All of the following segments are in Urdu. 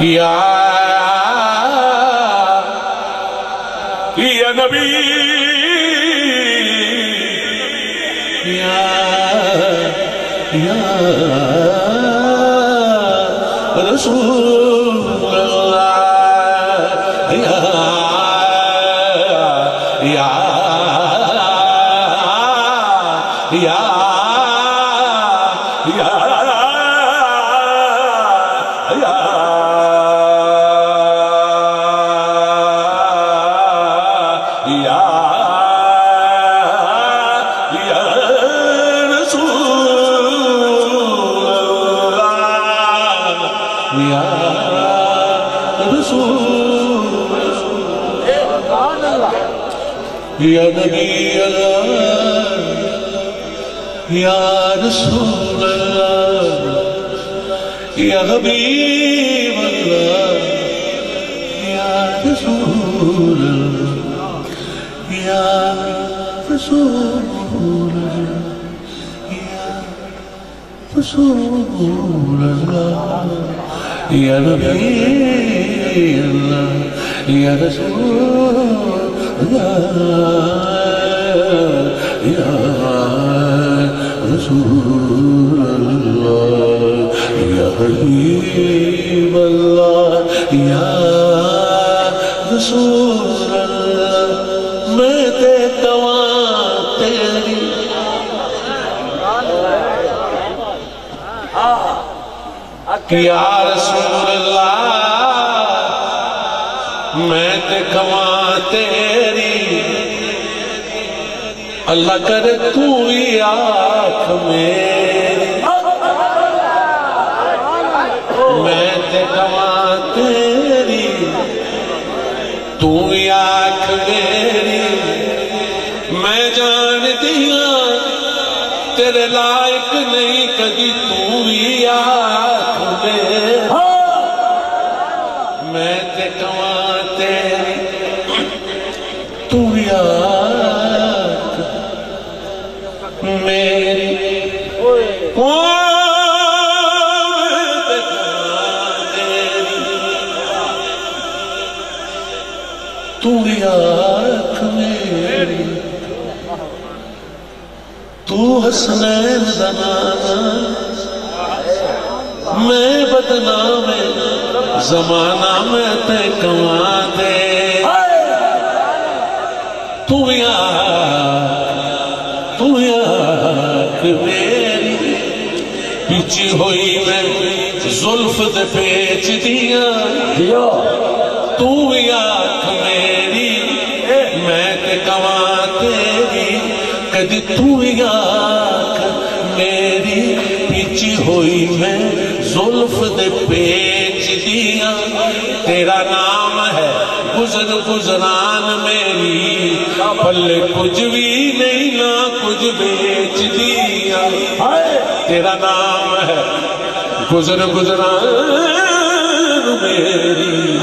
یا يا نبي. يا يا رسول الله. يا يا يا يا يا رسول الله يا حبيب الله يا رسول الله يا رسول الله يا رسول الله يا نبي الله يا رسول الله میں تے تیری۔ اللہ کر تو ہی آنکھ میری۔ میں تے کما تیری، تو ہی آنکھ میری۔ میں جان دیا تیرے لائق نہیں، کبھی تو ہی آنکھ میری۔ میں تے کما تیری تو ہی آنکھ میری میں تو ہی آنکھ میری تو حسنین زنانا میں بدنام زمانہ میں تے کما پیچھی ہوئی میں ظلف دے پیچ دیا تو یار میری میں تے کما تیری۔ کدی تو یار میری پیچھی ہوئی میں ظلف دے پیچ دیا تیرا نام ہے گزر گزران میری۔ پلے کچھ بھی نہیں نہ کچھ بیچ دیا تیرا نام ہے گزر گزران میری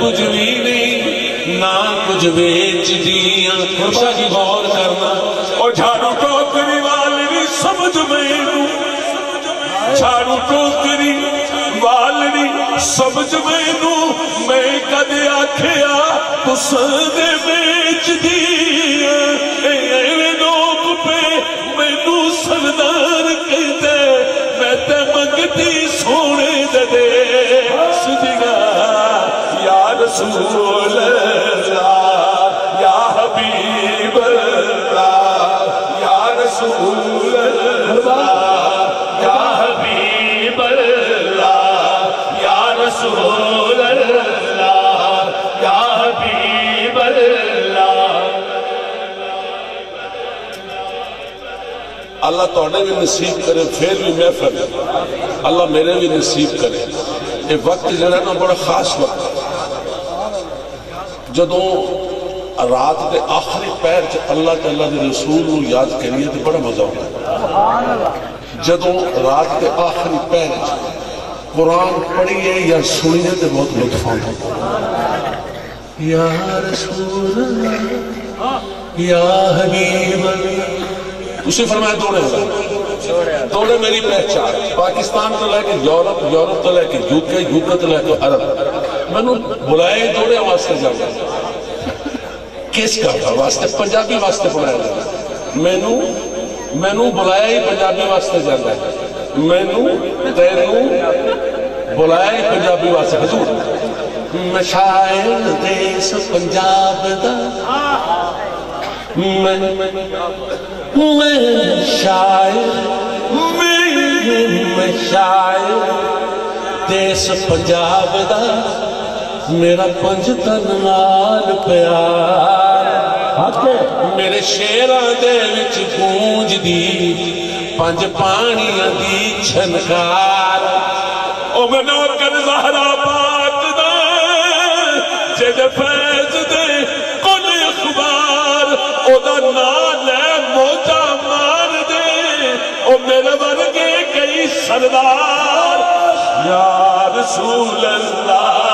کچھ بھی نہیں، نہ کچھ بیچ دیا۔ شاہ جی غور کرنا۔ اور جھاڑو ٹوکری والی سمجھ میں جھاڑو ٹوکری والی سمجھ میں میں کد آکھیا پسند بیچ دیا رسول اللہ یا حبیب اللہ یا رسول اللہ یا حبیب اللہ یا رسول اللہ یا حبیب اللہ اللہ توڑے بھی نصیب کرے، پھر بھی محفل اللہ میرے بھی نصیب کرے۔ یہ وقت جڑا نا، بڑا خاص وقت ہے۔ جدوں رات کے آخری پیر چ اللہ تعالیٰ دے رسول نو یاد کریے تو بڑا مزہ ہوتا ہے۔ جدوں رات کے آخری پیر چ قرآن پڑھیے یا سنیے تو بہت لطف آتا یا رسول اللہ، یا حبیب اللہ۔ اسی فرمایا دوڑے ہوگا دوڑے میری پہچان پاکستان تو لے کے یورپ یورپ تو لے کے یوکے یوکے تو لے کے عرب۔ میں نے بلائے دوڑے واسطے جاؤں۔ کس کا واسطے؟ پنجابی واسطے بلایا جاتا میں نے میں نے بلایا ہی پنجابی واسطے جاتا ہے۔ میں نے تینوں بلایا ہی پنجابی واسطے۔ حضور میں شاعر دیس پنجاب دا۔ میں میں شاعر، میں میں شاعر دیس پنجاب دا۔ میرا پنج تن نال پیار۔ میرے شیران دے وچ گونج دی۔ پنج پانیاں دی چھنکار۔ او میں نوکر زہرا پاک دا۔ جد فیض دے کل اخبار او دا نال ہے موجہ مار دے۔ او میرے ورگے کئی سردار۔ یا رسول اللہ۔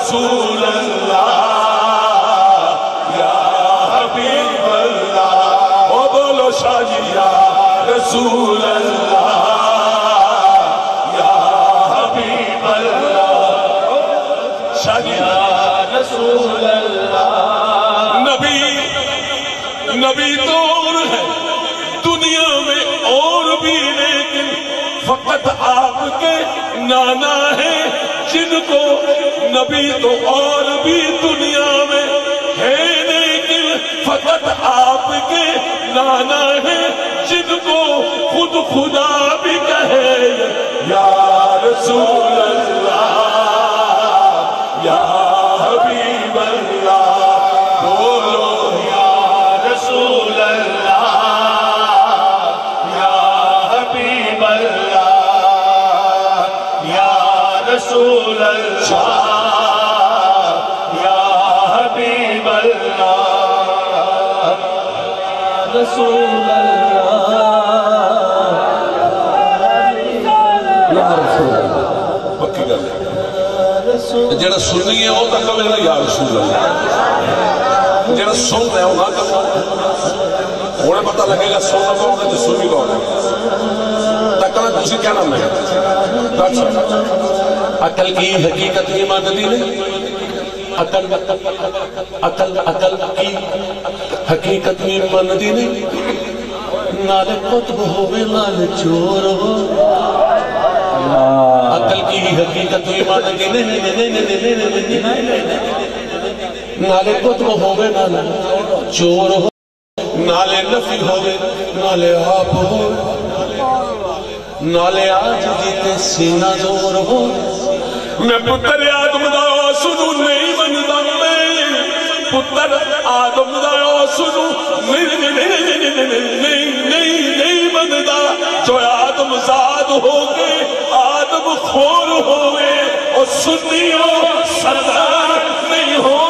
رسول اللہ، یا حبیب اللہ، او بولو شاہی یا رسول اللہ، یا حبیب اللہ شاہی یا رسول اللہ۔ نبی نبی دور ہے۔ فقط آپ کے نانا ہے جن کو نبی تو اور بھی دنیا میں ہے لیکن فقط آپ کے نانا ہے جن کو خود رسول اللہ. جڑا سنی ہے وہ تو کبھی نہ یا رسول اللہ. جڑا سن رہا ہے وہ نہ کبھی انہیں پتہ لگے گا سننا کون ہے جو سنی کون ہے. تکنا تسی کیا نام ہے؟ اچھا. عقل کی حقیقت کی مانتی نہیں. عقل عقل عقل کی حقیقت کی مانتی نہیں نالے قطب ہوئے نالے چور ہو عقل کی حقیقت ہوئی مانتی نہیں نہیں نہیں نہیں نہیں نہیں نالے قطب ہوئے نالے چور ہو نالے نفی ہوئے نالے آپ ہوئے نالے آج جیتے سینہ زور ہو میں پتر آدم دا سنو نہیں بندا میں پتر آدم دا سنو نہیں نہیں نہیں نہیں نہیں نہیں نہیں بندا جو آدم زاد ہو کے آدم خور ہوئے اور سنیوں سردار نہیں ہو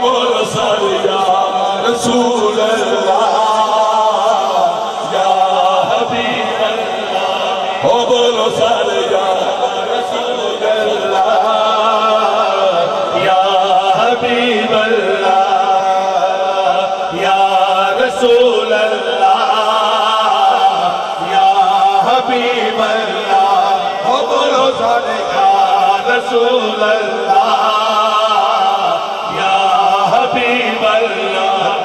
بولو سارے یا رسول رسول اللہ، یا حبیب اللہ۔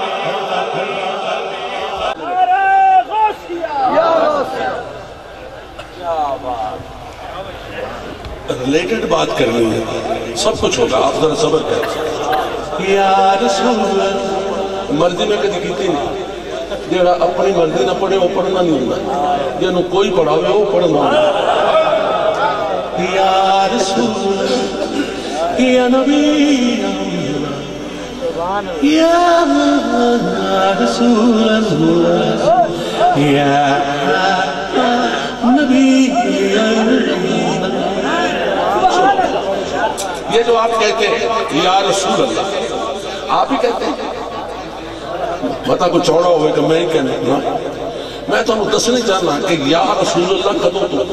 ریلیٹڈ بات کرنی ہے سب کچھ ہوگا، آپ ذرا صبر کریں۔ یا رسول اللہ، مرضی میں کدی کیتی نہیں۔ جڑا اپنی مرضی نہ پڑھے، وہ پڑھنا نہیں ہوتا جنہوں کوئی پڑھاوے، وہ پڑھنا ہوتا یا رسول یا نبی یا رسول اللہ، یا نبی یہ جو آپ کہتے ہیں، یا رسول اللہ، آپ ہی کہتے ہیں؟ بتا کو چوڑا ہوئے کہ میں ہی کہنے نا میں تو انہوں دسنے چاہنا کہ یا رسول اللہ کدو تو۔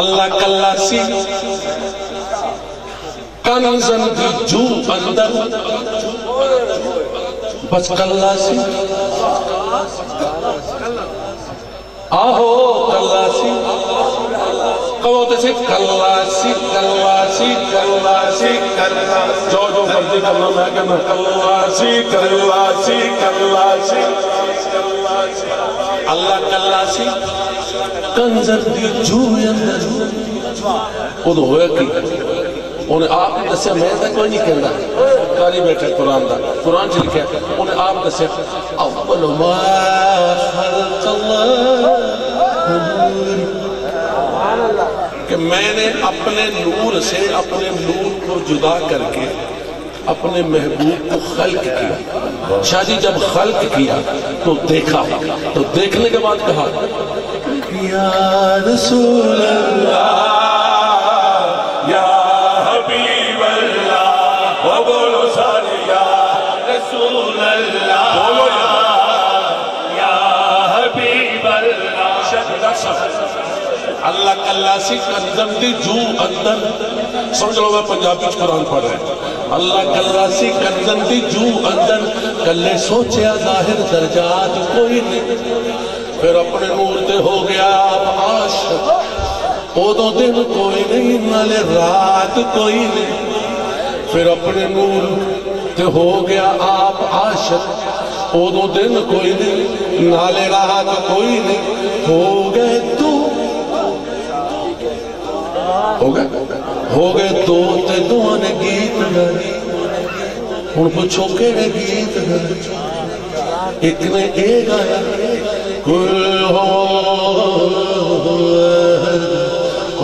اللہ کاللہ سی کنزن دی جو اندر، بس کاللہ سی۔ آہو کاللہ سی۔ کہو تے سے کاللہ سی کاللہ سی کاللہ سی کاللہ جو جو مرضی کرنا میں کہنا کاللہ سی کاللہ سی کاللہ سی۔ اللہ کاللہ سی، کنزر دی جو اندر خود ہوئے کی؟ انہیں آپ نے دسیا، میں تک کوئی نہیں کہنا کاری بیٹھا قرآن دا۔ قرآن چل کیا انہیں آپ دسیا، اول ما خلق اللہ۔ کہ میں نے اپنے نور سے اپنے نور کو جدا کر کے اپنے محبوب کو خلق کیا۔ شادی جب خلق کیا تو دیکھا تو دیکھنے کے بعد کہا یا رسول اللہ یا حبیب اللہ وہ بولو سارے یا رسول اللہ بولو یا۔ حبیب اللہ۔ اللہ کاللہ سی کنزم دی جو اندر سمجھ لو میں پنجابی قرآن پڑھ رہے ہیں اللہ کاللہ سی کنزم دی جو اندر کلے سوچیا ظاہر درجات کوئی نہیں۔ پھر اپنے نور تے ہو گیا آپ عاشق او دن کوئی نہیں، نالے رات کوئی نہیں۔ پھر اپنے نور تے ہو گیا آپ عاشق او دن کوئی نہیں، نالے رات کوئی نہیں۔ ہو گئے تو۔ ہو گئے۔ ہو گئے دو تے دوہاں نے گیت گائے ہن پوچھو کیڑے گیت گائے ایک نے اے گایا، کل ہو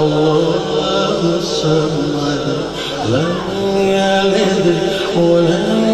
اللہ سمد لن یلد ولن